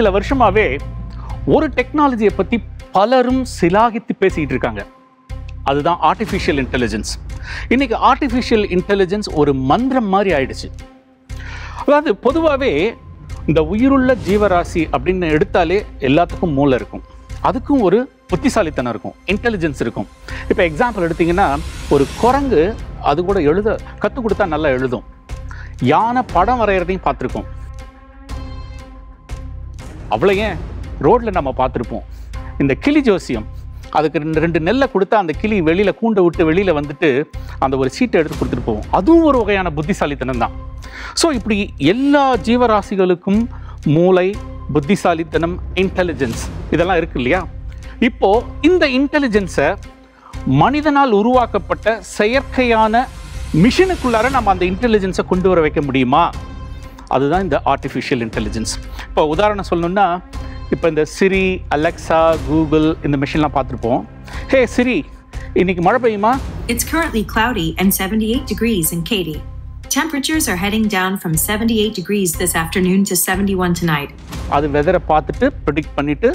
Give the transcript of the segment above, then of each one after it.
சில வருஷமாவே ஒரு டெக்னாலஜியை பற்றி பலரும் சிலாகித்து பேசிக்கிட்டு இருக்காங்க. அதுதான் ஆர்டிஃபிஷியல் இன்டெலிஜென்ஸ் இன்னைக்கு ஆர்டிஃபிஷியல் இன்டெலிஜென்ஸ் ஒரு மந்திரம் மாதிரி ஆயிடுச்சு. அதாவது பொதுவாகவே இந்த உயிருள்ள ஜீவராசி அப்படின்னு எடுத்தாலே எல்லாத்துக்கும் மூளை இருக்கும். அதுக்கும் ஒரு புத்திசாலித்தனம் இருக்கும். இன்டெலிஜென்ஸ் இருக்கும். இப்போ எக்ஸாம்பிள் எடுத்தீங்கன்னா ஒரு குரங்கு அது கூட எழுத கற்றுக் கொடுத்தா நல்லா எழுதும். யானை படம் வரைகிறதையும் பார்த்துருக்கோம். அவ்வளோ ஏன்? ரோட்டில் நம்ம பார்த்துருப்போம். இந்த கிளி ஜோசியம் அதுக்கு ரெண்டு ரெண்டு நெல்லை கொடுத்தா அந்த கிளி வெளியில் கூண்டை விட்டு வெளியில் வந்துட்டு அந்த ஒரு சீட்டை எடுத்து கொடுத்துட்டு போவோம். அதுவும் ஒரு வகையான புத்திசாலித்தனம் தான். ஸோ இப்படி எல்லா ஜீவராசிகளுக்கும் மூளை புத்திசாலித்தனம் இன்டெலிஜென்ஸ் இதெல்லாம் இருக்கு இல்லையா? இப்போ இந்த இன்டெலிஜென்ஸை மனிதனால் உருவாக்கப்பட்ட செயற்கையான மிஷினுக்குள்ளார நம்ம அந்த இன்டெலிஜென்ஸை கொண்டு வர வைக்க முடியுமா? அதுதான் இந்த ஆர்டிஃபிஷியல் இன்டெலிஜென்ஸ் இப்போ உதாரணம் சொல்லணும்னா இப்போ இந்த சிரி அலெக்சா கூகுள் இந்த மிஷின்லாம் பார்த்துருப்போம். ஹே சிரி இன்னைக்கு மழை பெய்யுமா? It's currently cloudy and 78 degrees in Katy. Temperatures are heading down from 78 degrees this afternoon to 71 tonight. அது வெதரை பார்த்துட்டு ப்ரிடிக்ட் பண்ணிட்டு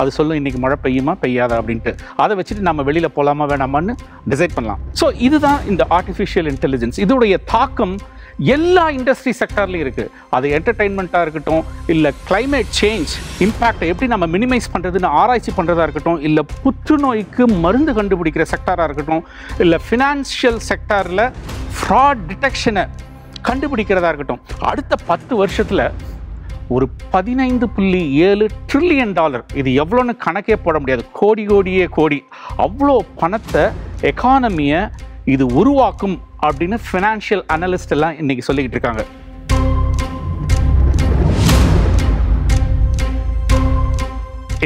அது சொல்லும் இன்னைக்கு மழை பெய்யுமா பெய்யாதா அப்படின்ட்டு. அதை வச்சுட்டு நம்ம வெளியில் போகலாமா வேணாமான்னு டிசைட் பண்ணலாம். ஸோ இதுதான் இந்த ஆர்டிஃபிஷியல் இன்டெலிஜென்ஸ் இதோடைய தாக்கம் எல்லா இண்டஸ்ட்ரி செக்டர்லையும் இருக்குது அது என்டர்டெயின்மெண்ட்டாக இருக்கட்டும் இல்லை கிளைமேட் சேஞ்ச் இம்பேக்டை எப்படி நம்ம மினிமைஸ் பண்ணுறதுன்னு ஆராய்ச்சி பண்ணுறதா இருக்கட்டும் இல்லை புற்றுநோய்க்கு மருந்து கண்டுபிடிக்கிற செக்டாராக இருக்கட்டும் இல்லை ஃபினான்ஷியல் செக்டாரில் ஃப்ராட் டிடெக்ஷனை கண்டுபிடிக்கிறதா இருக்கட்டும். அடுத்த பத்து வருஷத்தில் ஒரு பதினைந்து புள்ளி ஏழு ட்ரில்லியன் டாலர் இது எவ்வளோன்னு கணக்கே போட முடியாது. கோடி கோடியே கோடி. அவ்வளோ பணத்தை எக்கானமியை இது உருவாக்கும் அப்படின்னு ஃபினான்ஷியல் அனலிஸ்ட் எல்லாம் இன்னைக்கு சொல்லிக்கிட்டு இருக்காங்க.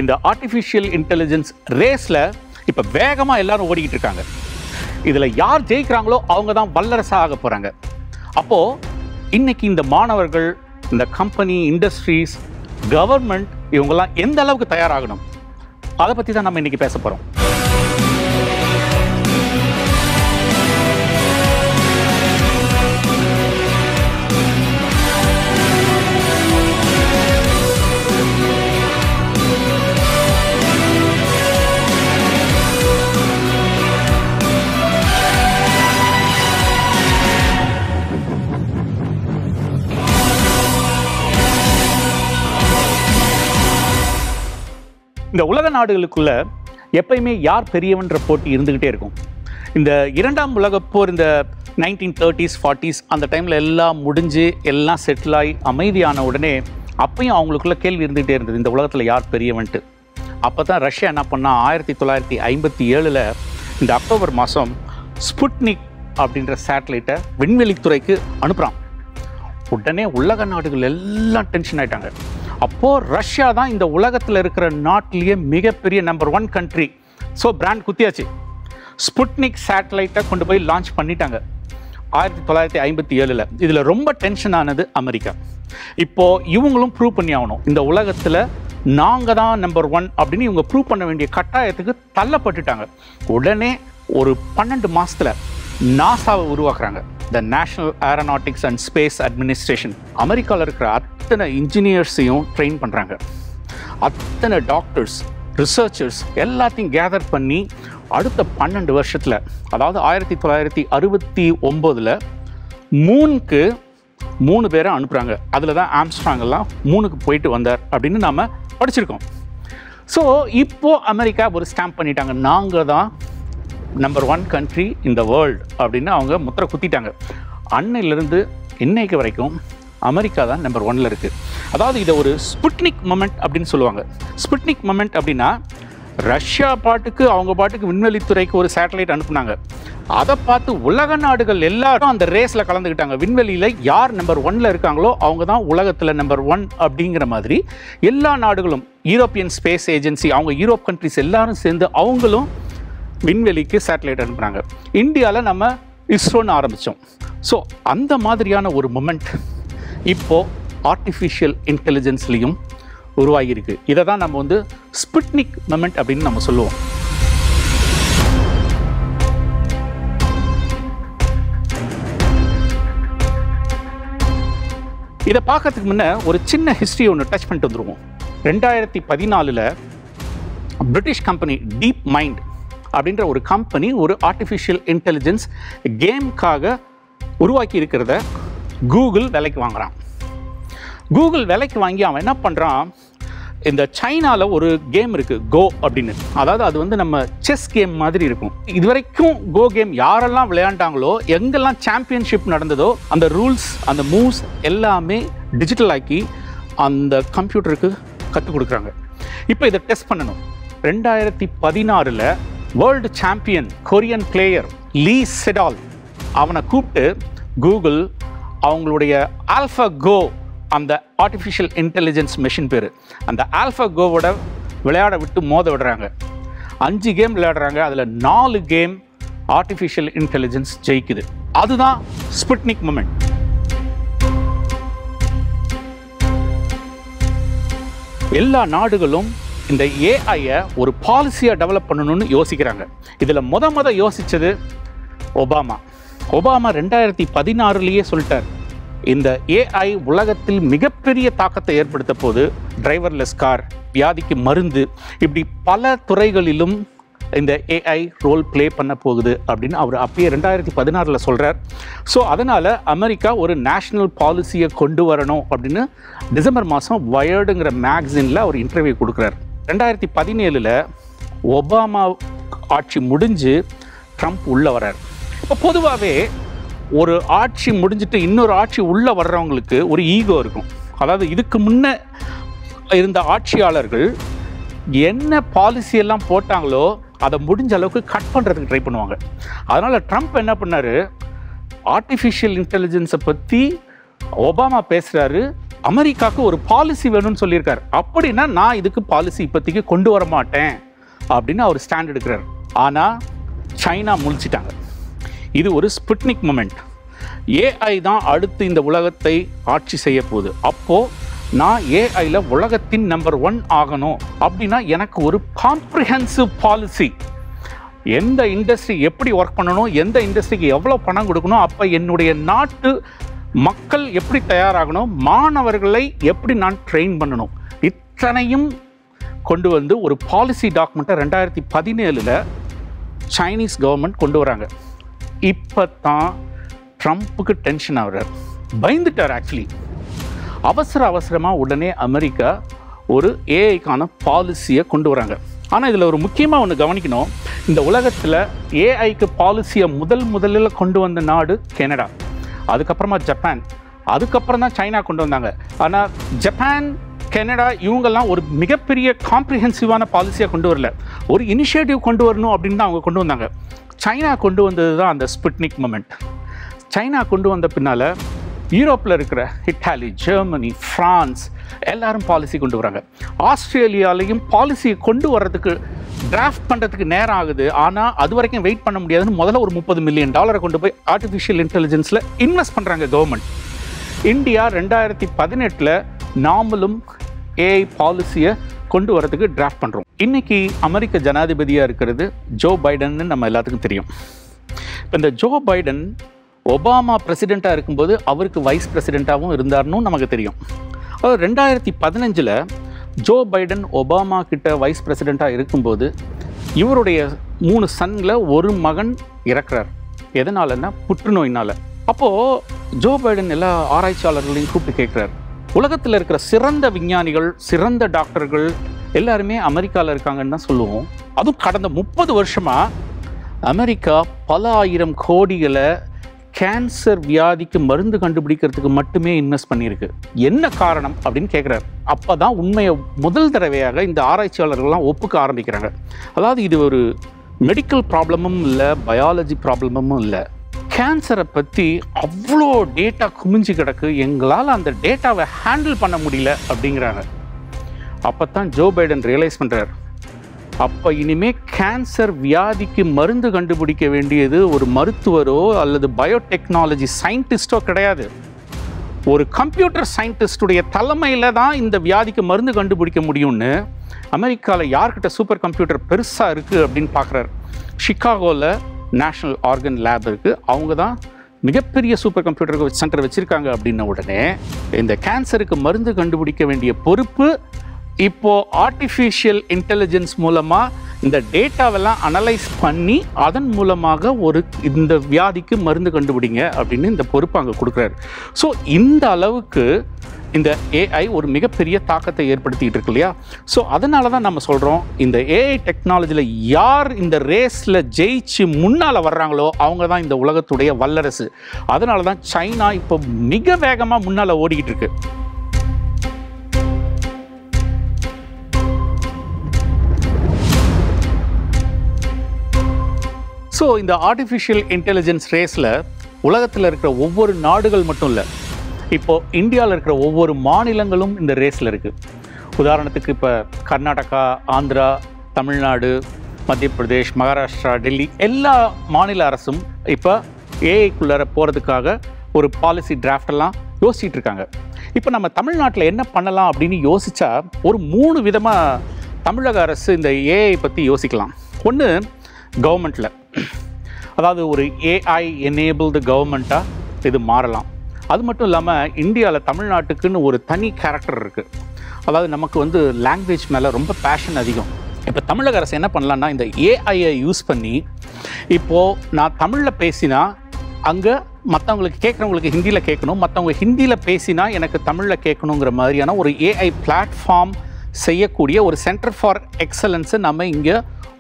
இந்த ஆர்டிஃபிஷியல் இன்டெலிஜென்ஸ் ரேஸில் இப்போ வேகமாக எல்லாரும் ஓடிக்கிட்டு இருக்காங்க. இதில் யார் ஜெயிக்கிறாங்களோ அவங்க தான் வல்லரசாக ஆக போகிறாங்க அப்போது இன்றைக்கி இந்த மாணவர்கள் இந்த கம்பெனி இண்டஸ்ட்ரீஸ் கவர்மெண்ட் இவங்கெல்லாம் எந்த அளவுக்கு தயாராகணும்? அதை பற்றி தான் நம்ம இன்றைக்கி பேச போகிறோம் இந்த உலக நாடுகளுக்குள்ள எப்பயுமே யார் பெரியவன்ற போட்டி இருந்துக்கிட்டே இருக்கும். இந்த இரண்டாம் உலகப்போர் இந்த நைன்டீன் தேர்ட்டிஸ் ஃபார்ட்டிஸ் அந்த டைமில் எல்லாம் முடிஞ்சு எல்லாம் செட்டில் ஆகி அமைதியான உடனே அப்பயும் அவங்களுக்குள்ள கேள்வி இருந்துகிட்டே இருந்தது இந்த உலகத்தில் யார் பெரியவன்ட்டு. அப்போ தான் ரஷ்யா என்ன பண்ணால் ஆயிரத்தி தொள்ளாயிரத்தி ஐம்பத்தி ஏழில் இந்த அக்டோபர் மாதம் ஸ்புட்னிக் அப்படின்ற சேட்டலைட்டை விண்வெளித்துறைக்கு அனுப்புகிறான் உடனே உலக நாடுகள் எல்லாம் டென்ஷன் ஆயிட்டாங்க. அப்போது ரஷ்யா தான் இந்த உலகத்தில் இருக்கிற நாட்டிலேயே மிகப்பெரிய number one country so brand குத்தியாச்சு. Sputnik சேட்டலைட்டை கொண்டு போய் லான்ச் பண்ணிட்டாங்க. ஆயிரத்தி தொள்ளாயிரத்தி ஐம்பத்தி ஏழில். இதில் ரொம்ப டென்ஷன் ஆனது அமெரிக்கா. இப்போது இவங்களும் ப்ரூவ் பண்ணி ஆகணும். இந்த உலகத்தில் நாங்கள் தான் நம்பர் ஒன் அப்படின்னு இவங்க ப்ரூவ் பண்ண வேண்டிய கட்டாயத்துக்கு தள்ளப்பட்டுட்டாங்க. உடனே ஒரு பன்னெண்டு மாதத்தில் நாசாவை உருவாக்குறாங்க. The national aeronautics and space administration அமெரிக்காவில் இருக்கிற அத்தனை இன்ஜினியர்ஸையும் ட்ரெயின் பண்ணுறாங்க அத்தனை டாக்டர்ஸ் ரிசர்ச்சர்ஸ் எல்லாத்தையும் கேதர் பண்ணி அடுத்த பன்னெண்டு வருஷத்தில் அதாவது ஆயிரத்தி தொள்ளாயிரத்தி அறுபத்தி ஒம்போதில் மூணுக்கு மூணு பேரை அனுப்புகிறாங்க அதில் தான் ஆம்ஸ்ட்ராங் எல்லாம் மூணுக்கு போயிட்டு வந்தார் அப்படின்னு நாம் படிச்சிருக்கோம். ஸோ இப்போ அமெரிக்கா ஒரு ஸ்டாம்ப் பண்ணிட்டாங்க. நாங்கள் தான் நம்பர் ஒன் கண்ட்ரி இந்த வேர்ல்டு அப்படின்னு அவங்க முத்திரை குத்திட்டாங்க. அன்னையிலிருந்து இன்னைக்கு வரைக்கும் அமெரிக்கா தான் நம்பர் ஒன்ல இருக்குது அதாவது இதை ஒரு ஸ்புட்னிக் மொமெண்ட் அப்படின்னு சொல்லுவாங்க. ஸ்புட்னிக் மொமெண்ட் அப்படின்னா ரஷ்யா பாட்டுக்கு அவங்க பாட்டுக்கு விண்வெளித்துறைக்கு ஒரு சேட்டலைட் அனுப்புனாங்க. அதை பார்த்து உலக நாடுகள் எல்லாரும் அந்த ரேஸில் கலந்துக்கிட்டாங்க விண்வெளியில் யார் நம்பர் ஒன்ல இருக்காங்களோ அவங்க தான் உலகத்தில் நம்பர் ஒன் அப்படிங்கிற மாதிரி எல்லா நாடுகளும் யூரோப்பியன் ஸ்பேஸ் ஏஜென்சி அவங்க யூரோப் கண்ட்ரிஸ் எல்லாரும் சேர்ந்து அவங்களும் விண்வெளிக்கு சேட்டலைட் அனுப்புனாங்க. இந்தியாவில் நம்ம இஸ்ரோன்னு ஆரம்பித்தோம் ஸோ அந்த மாதிரியான ஒரு மூமெண்ட் இப்போது ஆர்டிஃபிஷியல் இன்டெலிஜென்ஸ்லேயும் உருவாகியிருக்கு. இதை தான் நம்ம வந்து ஸ்புட்னிக் மூமெண்ட் அப்படின்னு நம்ம சொல்லுவோம். இதை பார்க்கறதுக்கு முன்னே ஒரு சின்ன ஹிஸ்ட்ரி ஒன்று டச் பண்ணிட்டு வந்துருவோம். ரெண்டாயிரத்தி பதினாலில் பிரிட்டிஷ் கம்பெனி டீப் மைண்ட் அப்படின்ற ஒரு கம்பெனி ஒரு ஆர்டிஃபிஷியல் இன்டெலிஜென்ஸ் கேம்க்காக உருவாக்கி இருக்கிறத கூகுள் விலைக்கு வாங்குறான். கூகுள் விலைக்கு வாங்கி அவன் என்ன பண்ணுறான் இந்த சைனாவில் ஒரு கேம் இருக்குது கோ அப்படின்னு. அதாவது அது வந்து நம்ம செஸ் கேம் மாதிரி இருக்கும். இது வரைக்கும் கோ கேம் யாரெல்லாம் விளையாண்டாங்களோ எங்கெல்லாம் சாம்பியன்ஷிப் நடந்ததோ அந்த ரூல்ஸ் அந்த மூவ்ஸ் எல்லாமே டிஜிட்டல் ஆக்கி அந்த கம்ப்யூட்டருக்கு கற்றுக் கொடுக்குறாங்க. இப்போ இதை டெஸ்ட் பண்ணணும். ரெண்டாயிரத்தி பதினாறில் world champion Korean player Lee Sedol அவனை கூப்பிட்டு கூகுள் அவங்களுடைய ஆல்ஃபா கோ அந்த ஆர்டிஃபிஷியல் இன்டெலிஜென்ஸ் மெஷின் பேர். அந்த ஆல்ஃபா கோவோட விளையாட விட்டு மோத விடுறாங்க. அஞ்சு கேம் விளையாடுறாங்க. அதில் நாலு கேம் ஆர்டிஃபிஷியல் இன்டெலிஜென்ஸ் ஜெயிக்குது. அதுதான் ஸ்புட்னிக் மூமெண்ட் எல்லா நாடுகளும் இந்த ஏஐயை ஒரு பாலிசியாக டெவலப் பண்ணணும்னு யோசிக்கிறாங்க. இதில் மொத மொதல் யோசித்தது ஒபாமா. ஒபாமா ரெண்டாயிரத்தி பதினாறுலேயே சொல்லிட்டார். இந்த ஏஐ உலகத்தில் மிகப்பெரிய தாக்கத்தை ஏற்படுத்த போது டிரைவர்லெஸ் கார் வியாதிக்கு மருந்து இப்படி பல துறைகளிலும் இந்த ஏஐ ரோல் ப்ளே பண்ண போகுது அப்படின்னு அவர் அப்பயே ரெண்டாயிரத்தி பதினாறில் சொல்கிறார் ஸோ அதனால் அமெரிக்கா ஒரு நேஷ்னல் பாலிசியை கொண்டு வரணும் அப்படின்னு டிசம்பர் மாதம் வயர்டுங்கிற மேக்சினில் அவர் இன்டர்வியூ கொடுக்குறாரு. ரெண்டாயிரத்தி பதினேழில் ஒபாமா ஆட்சி முடிஞ்சு ட்ரம்ப் உள்ளே வர்றார். இப்போ பொதுவாகவே ஒரு ஆட்சி முடிஞ்சிட்டு இன்னொரு ஆட்சி உள்ளே வர்றவங்களுக்கு ஒரு ஈகோ இருக்கும். அதாவது இதுக்கு முன்ன இருந்த ஆட்சியாளர்கள் என்ன பாலிசி எல்லாம் போட்டாங்களோ அதை முடிஞ்ச அளவுக்கு கட் பண்ணுறதுக்கு ட்ரை பண்ணுவாங்க. அதனால் ட்ரம்ப் என்ன பண்ணார்? ஆர்டிஃபிஷியல் இன்டெலிஜென்ஸை பற்றி ஒபாமா பேசுகிறாரு அமெரிக்காவுக்கு ஒரு பாலிசி வேணும்னு சொல்லியிருக்காரு. அப்படின்னா நான் இதுக்கு பாலிசி இப்போதைக்கு கொண்டு வர மாட்டேன் அப்படின்னு அவர் ஸ்டாண்ட் எடுக்கிறார். ஆனால் சைனா முழிச்சிட்டாங்க. இது ஒரு ஸ்புட்னிக் மூமெண்ட் ஏஐ தான் அடுத்து இந்த உலகத்தை ஆட்சி செய்ய போகுது. அப்போது நான் ஏஐயில் உலகத்தின் நம்பர் ஒன் ஆகணும் அப்படின்னா எனக்கு ஒரு காம்ப்ரிஹென்சிவ் பாலிசி எந்த இண்டஸ்ட்ரி எப்படி ஒர்க் பண்ணணும் எந்த இண்டஸ்ட்ரிக்கு எவ்வளோ பணம் கொடுக்கணும் அப்போ என்னுடைய நாட்டு மக்கள் எப்படி தயாராகணும்? மாணவர்களை எப்படி நான் ட்ரெயின் பண்ணணும்? இத்தனையும் கொண்டு வந்து ஒரு பாலிசி டாக்குமெண்ட்டை ரெண்டாயிரத்தி பதினேழில் சைனீஸ் கவர்மெண்ட் கொண்டு வராங்க. இப்போ தான் ட்ரம்ப்புக்கு டென்ஷன் ஆகிறார். பயந்துட்டார் ஆக்சுவலி அவசர அவசரமாக உடனே அமெரிக்கா ஒரு ஏஐக்கான பாலிசியை கொண்டு வராங்க. ஆனால் இதில் ஒரு முக்கியமாக ஒன்று கவனிக்கணும். இந்த உலகத்தில் ஏஐக்கு பாலிசியை முதல் முதலில் கொண்டு வந்த நாடு கனடா. அதுக்கப்புறமா ஜப்பான். அதுக்கப்புறம் தான் சைனா கொண்டு வந்தாங்க. ஆனால் ஜப்பான் கனடா இவங்கெல்லாம் ஒரு மிகப்பெரிய காம்ப்ரிஹென்சிவான பாலிசியாக கொண்டு வரல. ஒரு இனிஷியேட்டிவ் கொண்டு வரணும் அப்படின்னு தான் அவங்க கொண்டு வந்தாங்க. சைனா கொண்டு வந்தது தான் அந்த ஸ்புட்னிக் மூமெண்ட் சைனா கொண்டு வந்த பின்னால் யூரோப்பில் இருக்கிற இட்டாலி ஜெர்மனி ஃப்ரான்ஸ் எல்லாரும் பாலிசி கொண்டு வராங்க. ஆஸ்திரேலியாலையும் பாலிசியை கொண்டு வர்றதுக்கு டிராஃப்ட் பண்ணுறதுக்கு நேரம் ஆகுது. ஆனால் அது வரைக்கும் வெயிட் பண்ண முடியாதுன்னு முதல்ல ஒரு முப்பது மில்லியன் டாலரை கொண்டு போய் ஆர்டிஃபிஷியல் இன்டெலிஜென்ஸில் இன்வெஸ்ட் பண்ணுறாங்க கவர்மெண்ட் இந்தியா ரெண்டாயிரத்தி பதினெட்டில் நாமளும் ஏஐ பாலிசியை கொண்டு வரதுக்கு டிராஃப்ட் பண்ணுறோம் இன்னைக்கு அமெரிக்க ஜனாதிபதியாக இருக்கிறது ஜோ பைடன்னு நம்ம எல்லாத்துக்கும் தெரியும். இப்போ இந்த ஜோ பைடன் ஒபாமா பிரசிடெண்ட்டாக இருக்கும்போது அவருக்கு வைஸ் பிரசிடெண்ட்டாகவும் இருந்தார்னும் நமக்கு தெரியும். அவர் ரெண்டாயிரத்தி பதினஞ்சில் ஜோ பைடன் ஒபாமா கிட்ட வைஸ் பிரசிடெண்ட்டாக இருக்கும்போது இவருடைய மூணு சன்ல ஒரு மகன் இறக்குறார். எதனாலன்னா புற்றுநோயினால். அப்போது ஜோ பைடன் எல்லா ஆராய்ச்சியாளர்களையும் கூப்பிட்டு கேட்குறாரு உலகத்தில் இருக்கிற சிறந்த விஞ்ஞானிகள் சிறந்த டாக்டர்கள் எல்லாருமே அமெரிக்காவில் இருக்காங்கன்னு தான் சொல்லுவோம். அதுவும் கடந்த முப்பது வருஷமாக அமெரிக்கா பல ஆயிரம் கோடிகளை கேன்சர் வியாதிக்கு மருந்து கண்டுபிடிக்கிறதுக்கு மட்டுமே இன்வெஸ்ட் பண்ணியிருக்கு. என்ன காரணம் அப்படின்னு கேட்குறாரு அப்போ தான் உண்மையை முதல் தடவையாக இந்த ஆராய்ச்சியாளர்கள்லாம் ஒப்புக்க ஆரம்பிக்கிறாங்க. அதாவது இது ஒரு மெடிக்கல் ப்ராப்ளமும் இல்லை பயாலஜி ப்ராப்ளமும் இல்லை. கேன்சரை பற்றி அவ்வளோ டேட்டா குமிஞ்சு கிடக்கு. எங்களால் அந்த டேட்டாவை ஹேண்டில் பண்ண முடியல அப்படிங்கிறாங்க. அப்போ தான் ஜோ பைடன் ரியலைஸ் பண்ணுறார் அப்போ இனிமே கேன்சர் வியாதிக்கு மருந்து கண்டுபிடிக்க வேண்டியது ஒரு மருத்துவரோ அல்லது பயோடெக்னாலஜி சயின்டிஸ்டோ கிடையாது. ஒரு கம்ப்யூட்டர் சயின்டிஸ்டுடைய தலைமையில் தான் இந்த வியாதிக்கு மருந்து கண்டுபிடிக்க முடியும்னு அமெரிக்காவில் யார்கிட்ட சூப்பர் கம்ப்யூட்டர் பெருசாக இருக்குது அப்படின்னு பார்க்குறாரு ஷிகாகோவில் நேஷ்னல் ஆர்கன் லேப் இருக்குது அவங்க தான் மிகப்பெரிய சூப்பர் கம்ப்யூட்டர் சென்டர் வச்சுருக்காங்க அப்படின்ன உடனே இந்த கேன்சருக்கு மருந்து கண்டுபிடிக்க வேண்டிய பொறுப்பு இப்போது ஆர்டிஃபிஷியல் இன்டெலிஜென்ஸ் மூலமாக இந்த டேட்டாவெல்லாம் அனலைஸ் பண்ணி அதன் மூலமாக ஒரு இந்த வியாதிக்கு மருந்து கண்டுபிடிங்க அப்படின்னு இந்த பொறுப்பு அங்கே கொடுக்குறாரு. ஸோ இந்த அளவுக்கு இந்த ஏஐ ஒரு மிகப்பெரிய தாக்கத்தை ஏற்படுத்திக்கிட்டு இருக்கு இல்லையா? ஸோ அதனால தான் நம்ம சொல்கிறோம் இந்த ஏஐ டெக்னாலஜியில் யார் இந்த ரேஸில் ஜெயிச்சு முன்னால் வர்றாங்களோ அவங்க தான் இந்த உலகத்துடைய வல்லரசு. அதனால தான் சைனா இப்போ மிக வேகமாக முன்னால் ஓடிக்கிட்டு இருக்கு. ஸோ இந்த ஆர்டிஃபிஷியல் இன்டெலிஜென்ஸ் ரேஸில் உலகத்தில் இருக்கிற ஒவ்வொரு நாடுகள் மட்டும் இல்லை இப்போது இந்தியாவில் இருக்கிற ஒவ்வொரு மாநிலங்களும் இந்த ரேஸில் இருக்குது உதாரணத்துக்கு இப்போ கர்நாடகா ஆந்திரா தமிழ்நாடு மத்திய பிரதேஷ் மகாராஷ்டிரா டெல்லி எல்லா மாநில அரசும் இப்போ ஏஐக்குள்ளார போகிறதுக்காக ஒரு பாலிசி டிராஃப்டெல்லாம் யோசிச்சுட்டு இருக்காங்க. இப்போ நம்ம தமிழ்நாட்டில் என்ன பண்ணலாம் அப்படின்னு யோசித்தா ஒரு மூணு விதமாக தமிழக அரசு இந்த ஏஐ பற்றி யோசிக்கலாம். ஒன்று கவர்மெண்ட்டில் அதாவது ஒரு ஏஐ எனேபிள்டு கவர்மெண்ட்டாக இது மாறலாம். அது மட்டும் இல்லாமல் இந்தியாவில் தமிழ்நாட்டுக்குன்னு ஒரு தனி கேரக்டர் இருக்குது அதாவது நமக்கு வந்து லாங்குவேஜ் மேலே ரொம்ப பேஷன் அதிகம். இப்போ தமிழக அரசு என்ன பண்ணலான்னா இந்த ஏஐயை யூஸ் பண்ணி இப்போது நான் தமிழில் பேசினா அங்கே மற்றவங்களுக்கு கேட்குறவங்களுக்கு ஹிந்தியில் கேட்கணும் மற்றவங்க ஹிந்தியில் பேசினா எனக்கு தமிழில் கேட்கணுங்கிற மாதிரியான ஒரு ஏஐ பிளாட்ஃபார்ம் செய்யக்கூடிய ஒரு சென்டர் ஃபார் எக்ஸலன்ஸை நம்ம இங்கே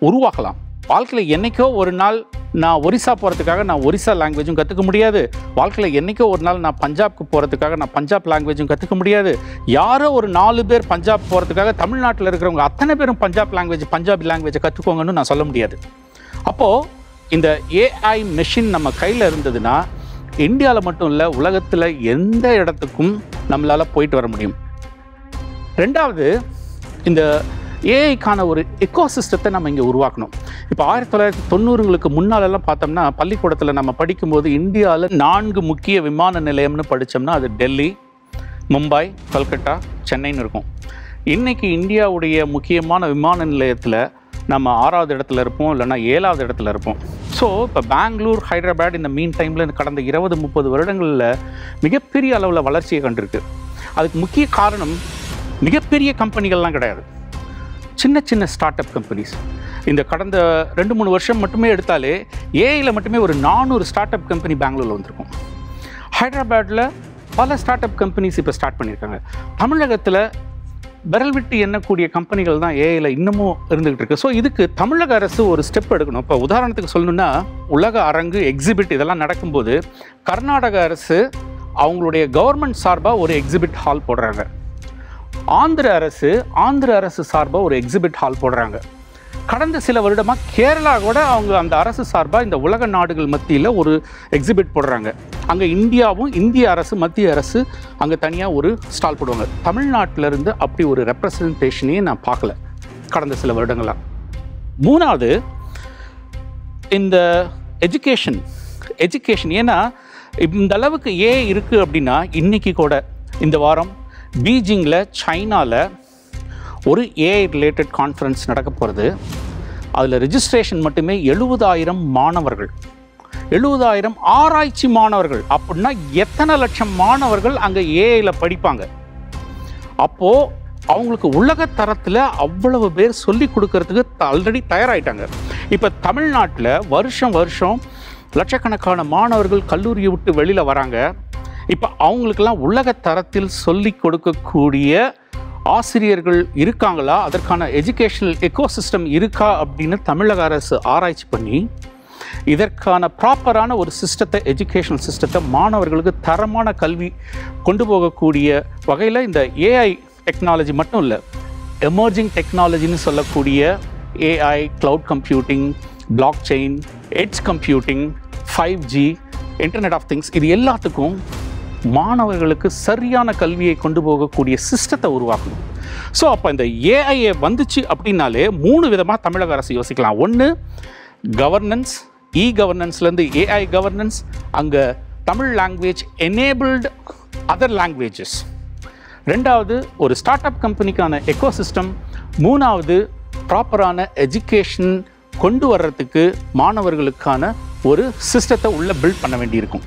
உருவாக்கலாம். வாழ்க்கையில் என்றைக்கோ ஒரு நாள் நான் ஒரிசா போகிறதுக்காக நான் ஒரிசா லாங்குவேஜும் கற்றுக்க முடியாது. வாழ்க்கையில் என்றைக்கோ ஒரு நாள் நான் பஞ்சாப்க்கு போகிறதுக்காக நான் பஞ்சாப் லாங்குவேஜும் கற்றுக்க முடியாது. யாரோ ஒரு நாலு பேர் பஞ்சாப் போகிறதுக்காக தமிழ்நாட்டில் இருக்கிறவங்க அத்தனை பேரும் பஞ்சாப் லாங்குவேஜ் பஞ்சாபி லாங்குவேஜை கற்றுக்கோங்கன்னு நான் சொல்ல முடியாது. அப்போது இந்த ஏஐ மெஷின் நம்ம கையில் இருந்ததுன்னா இந்தியாவில் மட்டும் இல்லை உலகத்தில் எந்த இடத்துக்கும் நம்மளால் போயிட்டு வர முடியும். ரெண்டாவது இந்த ஏஐக்கான ஒரு எக்கோசிஸ்டத்தை நம்ம இங்கே உருவாக்கணும். இப்போ ஆயிரத்தி தொள்ளாயிரத்தி தொண்ணூறுங்களுக்கு முன்னாலெல்லாம் பார்த்தோம்னா பள்ளிக்கூடத்தில் நம்ம படிக்கும்போது இந்தியாவில் நான்கு முக்கிய விமான நிலையம்னு படித்தோம்னா அது டெல்லி மும்பை கல்கட்டா சென்னைன்னு இருக்கும். இன்றைக்கி இந்தியாவுடைய முக்கியமான விமான நிலையத்தில் நம்ம ஆறாவது இடத்துல இருப்போம் இல்லைன்னா ஏழாவது இடத்துல இருப்போம். ஸோ இப்போ பெங்களூர் ஹைதராபாத் இந்த மீன் டைமில் கடந்த இருபது முப்பது வருடங்களில் மிகப்பெரிய அளவில் வளர்ச்சியை கண்டிருக்கு. அதுக்கு முக்கிய காரணம் மிகப்பெரிய கம்பெனிகள்லாம் கிடையாது. சின்ன சின்ன ஸ்டார்ட் அப் கம்பெனிஸ் இந்த கடந்த ரெண்டு மூணு வருஷம் மட்டுமே எடுத்தாலே ஏஐயில் மட்டுமே ஒரு நானூறு ஸ்டார்ட் அப் கம்பெனி பெங்களூரில் வந்திருக்கும். ஹைதராபாத்தில் பல ஸ்டார்ட் அப் கம்பெனிஸ் இப்போ ஸ்டார்ட் பண்ணியிருக்காங்க தமிழகத்தில் விரல் விட்டு எண்ணக்கூடிய கம்பெனிகள் தான் ஏஐயில் இன்னமும் இருந்துகிட்டு இருக்கு. ஸோ இதுக்கு தமிழக அரசு ஒரு ஸ்டெப் எடுக்கணும். இப்போ உதாரணத்துக்கு சொல்லணும்னா உலக அரங்கு எக்ஸிபிட் இதெல்லாம் நடக்கும்போது கர்நாடக அரசு அவங்களுடைய கவர்மெண்ட் சார்பாக ஒரு எக்ஸிபிட் ஹால் போடுறாங்க. ஆந்திர அரசு ஆந்திர அரசு சார்பாக ஒரு எக்ஸிபிட் ஹால் போடுறாங்க. கடந்த சில வருடமாக கேரளா கூட அவங்க அந்த அரசு சார்பாக இந்த உலக நாடுகள் மத்தியில் ஒரு எக்ஸிபிட் போடுறாங்க. அங்கே இந்தியாவும் இந்திய அரசு மத்திய அரசு அங்கே தனியாக ஒரு ஸ்டால் போடுவாங்க. தமிழ்நாட்டிலேருந்து அப்படி ஒரு ரெப்ரசன்டேஷனையே நான் பார்க்கல கடந்த சில வருடங்களாக மூணாவது இந்த எஜுகேஷன் எஜுகேஷன் ஏன்னா இந்த அளவுக்கு ஏன் இருக்குது அப்படின்னா இன்றைக்கி கூட இந்த வாரம் பீஜிங்கில் சைனாவில் ஒரு ஏஐ ரிலேட்டட் கான்ஃபரன்ஸ் நடக்க போகிறது அதில் ரிஜிஸ்ட்ரேஷன் மட்டுமே எழுபதாயிரம் மாணவர்கள். எழுபதாயிரம் ஆராய்ச்சி மாணவர்கள். அப்படின்னா எத்தனை லட்சம் மாணவர்கள் அங்கே ஏஐயில் படிப்பாங்க. அப்போது அவங்களுக்கு உலக தரத்தில் அவ்வளவு பேர் சொல்லி கொடுக்கறதுக்கு ஆல்ரெடி தயாராகிட்டாங்க இப்போ தமிழ்நாட்டில் வருஷம் வருஷம் லட்சக்கணக்கான மாணவர்கள் கல்லூரியை விட்டு வெளியில் வராங்க. இப்போ அவங்களுக்கெல்லாம் உலக தரத்தில் சொல்லி கொடுக்கக்கூடிய ஆசிரியர்கள் இருக்காங்களா? அதற்கான எஜுகேஷனல் எக்கோசிஸ்டம் இருக்கா? அப்படின்னு தமிழக அரசு ஆராய்ச்சி பண்ணி இதற்கான ப்ராப்பரான ஒரு சிஸ்டத்தை எஜுகேஷனல் சிஸ்டத்தை மாணவர்களுக்கு தரமான கல்வி கொண்டு போகக்கூடிய வகையில் இந்த ஏஐ டெக்னாலஜி மட்டும் இல்லை எமர்ஜிங் டெக்னாலஜின்னு சொல்லக்கூடிய AI cloud computing blockchain edge computing five G internet of things இது எல்லாத்துக்கும் மாணவர்களுக்கு சரியான கல்வியை கொண்டு போகக்கூடிய சிஸ்டத்தை உருவாக்கணும். ஸோ அப்போ இந்த ஏஐஏ வந்துச்சு அப்படின்னாலே மூணு விதமாக தமிழக அரசு யோசிக்கலாம். ஒன்று கவர்னன்ஸ் இ கவர்னன்ஸ்லேருந்து ஏஐ கவர்னன்ஸ் அங்கே Tamil language enabled other languages ரெண்டாவது ஒரு ஸ்டார்ட் அப் கம்பெனிக்கான எக்கோசிஸ்டம் மூணாவது ப்ராப்பரான எஜுகேஷன் கொண்டு வர்றதுக்கு மாணவர்களுக்கான ஒரு சிஸ்டத்தை உள்ள பில்ட் பண்ண வேண்டியிருக்கும்.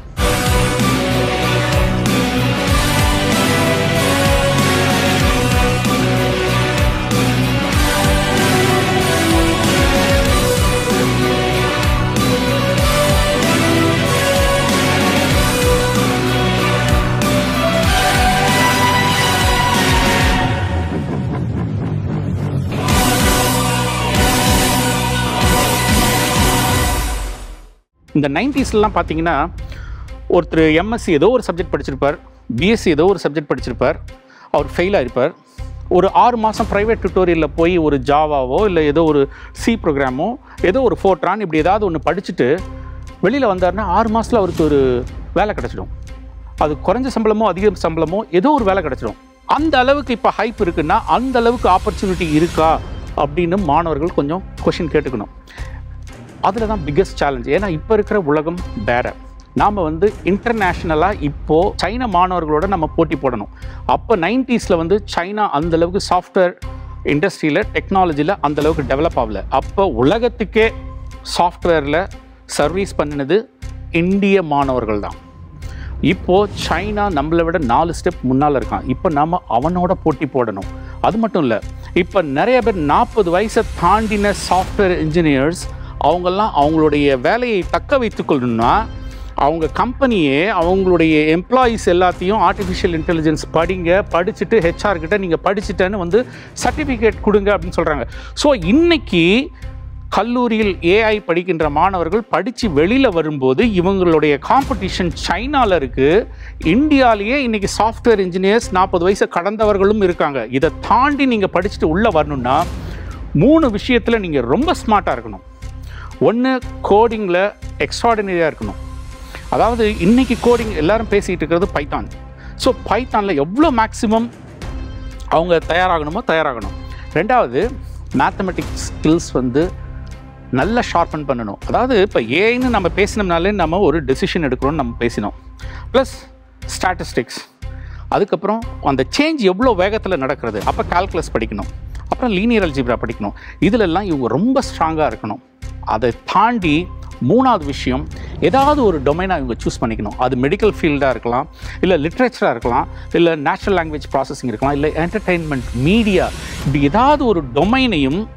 இந்த நைன்டிஸ்லாம் பார்த்தீங்கன்னா ஒருத்தர் எம்எஸ்சி ஏதோ ஒரு சப்ஜெக்ட் படிச்சிருப்பார் பிஎஸ்சி ஏதோ ஒரு சப்ஜெக்ட் படிச்சிருப்பார் அவர் ஃபெயில் ஆகிருப்பார் ஒரு ஆறு மாதம் ப்ரைவேட் டுட்டோரியலில் போய் ஒரு ஜாவாவோ இல்லை ஏதோ ஒரு சி ப்ரோக்ராமோ ஏதோ ஒரு ஃபோட்ரான் இப்படி ஏதாவது ஒன்று படிச்சுட்டு வெளியில் வந்தாருன்னா ஆறு மாதத்தில் அவருக்கு ஒரு வேலை கிடச்சிடும். அது குறைஞ்ச சம்பளமோ அதிக சம்பளமோ ஏதோ ஒரு வேலை கிடச்சிடும். அந்த அளவுக்கு இப்போ ஹைப் இருக்குன்னா அந்த அளவுக்கு ஆப்பர்ச்சுனிட்டி இருக்கா அப்படின்னு மாணவர்கள் கொஞ்சம் கொஷின் கேட்டுக்கணும். அதில் தான் பிக்கஸ்ட் சேலஞ்ச் ஏன்னா இப்போ இருக்கிற உலகம் வேற. நாம் வந்து இன்டர்நேஷ்னலாக இப்போது சைனா மாணவர்களோட நம்ம போட்டி போடணும். அப்போ நைன்டிஸில் வந்து சைனா அந்த அளவுக்கு சாஃப்ட்வேர் இண்டஸ்ட்ரியில் டெக்னாலஜியில் அந்தளவுக்கு டெவலப் ஆகல. அப்போ உலகத்துக்கே சாஃப்ட்வேரில் சர்வீஸ் பண்ணினது இந்திய மாணவர்கள் தான். இப்போ சைனா நம்மளை விட நாலு ஸ்டெப் முன்னால் இருக்கான். இப்போ நாம் அவனோட போட்டி போடணும். அது மட்டும் இல்லை இப்போ நிறைய பேர் நாற்பது வயசை தாண்டின சாஃப்ட்வேர் இன்ஜினியர்ஸ் அவங்கெல்லாம் அவங்களுடைய வேலையை தக்க வைத்துக்கொள்ளணும்னா அவங்க கம்பெனியே அவங்களுடைய எம்ப்ளாயீஸ் எல்லாத்தையும் ஆர்டிஃபிஷியல் இன்டெலிஜென்ஸ் படிங்க படிச்சுட்டு ஹெச்ஆர் கிட்ட நீங்கள் படிச்சுட்டேன்னு வந்து சர்டிஃபிகேட் கொடுங்க அப்படின்னு சொல்கிறாங்க ஸோ இன்றைக்கி கல்லூரியில் ஏஐ படிக்கின்ற மாணவர்கள் படித்து வெளியில் வரும்போது இவங்களுடைய காம்படிஷன் சைனாவில் இருக்குது இந்தியாவிலேயே இன்றைக்கி சாஃப்ட்வேர் இன்ஜினியர்ஸ் நாற்பது வயசு கடந்தவர்களும் இருக்காங்க. இதை தாண்டி நீங்கள் படிச்சுட்டு உள்ளே வரணுன்னா மூணு விஷயத்தில் நீங்கள் ரொம்ப ஸ்மார்ட்டாக இருக்கணும். ஒன்று கோடிங்கில் எக்ஸ்ட்ராடினரியாக இருக்கணும். அதாவது இன்றைக்கி கோடிங் எல்லாரும் பேசிகிட்டு இருக்கிறது பைத்தான் ஸோ பைத்தானில் எவ்வளோ மேக்ஸிமம் அவங்க தயாராகணுமோ தயாராகணும். ரெண்டாவது மேத்தமெட்டிக்ஸ் ஸ்கில்ஸ் வந்து நல்லா ஷார்பன் பண்ணணும். அதாவது இப்போ ஏன்னு நம்ம பேசினோம்னாலே நம்ம ஒரு டெசிஷன் எடுக்கிறோம்னு நம்ம பேசினோம். ப்ளஸ் ஸ்டாட்டிஸ்டிக்ஸ் அதுக்கப்புறம் அந்த சேஞ்ச் எவ்வளோ வேகத்தில் நடக்கிறது? அப்போ கால்குலஸ் படிக்கணும். அப்புறம் லீனியர் அல்ஜிப்ரா படிக்கணும். இதிலெல்லாம் இவங்க ரொம்ப ஸ்ட்ராங்காக இருக்கணும். அதை தாண்டி மூணாவது விஷயம் ஏதாவது ஒரு டொமைனாக இவங்க சூஸ் பண்ணிக்கணும். அது மெடிக்கல் ஃபீல்டாக இருக்கலாம் இல்லை லிட்ரேச்சராக இருக்கலாம் இல்லை நேச்சுரல் லாங்குவேஜ் ப்ராசஸிங் இருக்கலாம் இல்லை என்டர்டெயின்மெண்ட் மீடியா இப்படி ஏதாவது ஒரு டொமைனையும்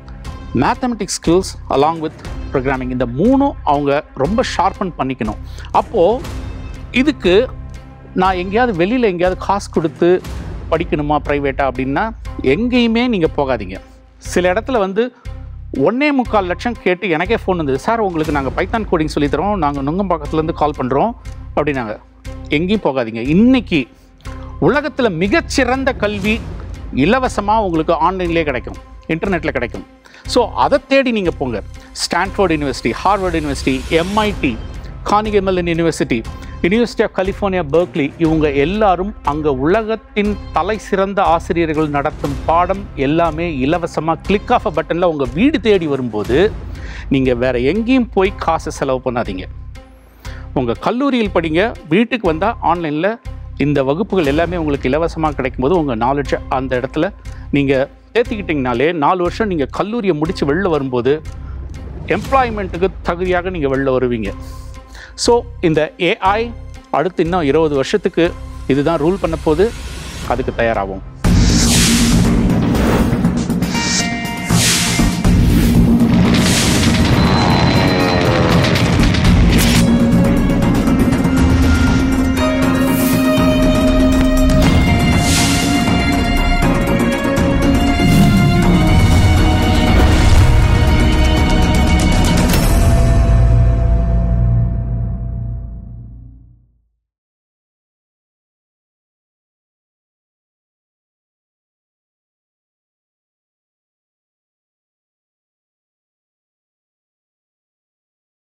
mathematics skills along with programming இந்த மூணும் அவங்க ரொம்ப ஷார்ப்பன் பண்ணிக்கணும். அப்போது இதுக்கு நான் எங்கேயாவது வெளியில் எங்கேயாவது காசு கொடுத்து படிக்கணுமா ப்ரைவேட்டாக அப்படின்னா எங்கேயுமே நீங்கள் போகாதீங்க. சில இடத்துல வந்து ஒன்னே முக்கால் லட்சம் கேட்டு எனக்கே ஃபோன் வந்தது. சார் உங்களுக்கு நாங்கள் பைத்தான் கோடிங் சொல்லித்தரோம் நாங்கள் நுங்கம்பாக்கத்துலேருந்து கால் பண்ணுறோம் அப்படின்னாங்க. எங்கேயும் போகாதீங்க. இன்றைக்கி உலகத்தில் மிகச்சிறந்த கல்வி இலவசமாக உங்களுக்கு ஆன்லைன்லேயே கிடைக்கும். இன்டர்நெட்டில் கிடைக்கும். ஸோ அதை தேடி நீங்கள் போங்க. Stanford university Harvard university MIT Carnegie Mellon university university of California Berkeley இவங்க எல்லாரும் அங்கே உலகத்தின் தலை சிறந்த ஆசிரியர்கள் நடத்தும் பாடம் எல்லாமே இலவசமாக கிளிக் ஆஃப் பட்டனில் உங்கள் வீடு தேடி வரும்போது நீங்கள் வேறு எங்கேயும் போய் காசு செலவு பண்ணாதீங்க. உங்கள் கல்லூரியில் படிங்க வீட்டுக்கு வந்தால் ஆன்லைனில் இந்த வகுப்புகள் எல்லாமே உங்களுக்கு இலவசமாக கிடைக்கும்போது உங்கள் நாலேஜை அந்த இடத்துல நீங்கள் சேர்த்துக்கிட்டிங்கனாலே நாலு வருஷம் நீங்கள் கல்லூரியை முடித்து வெளில வரும்போது எம்ப்ளாய்மெண்ட்டுக்கு தகுதியாக நீங்கள் வெளில வருவீங்க. ஸோ இந்த ஏஐ அடுத்து இன்னும் இருபது வருஷத்துக்கு இதுதான் ரூல் பண்ண போது அதுக்கு தயாராகும்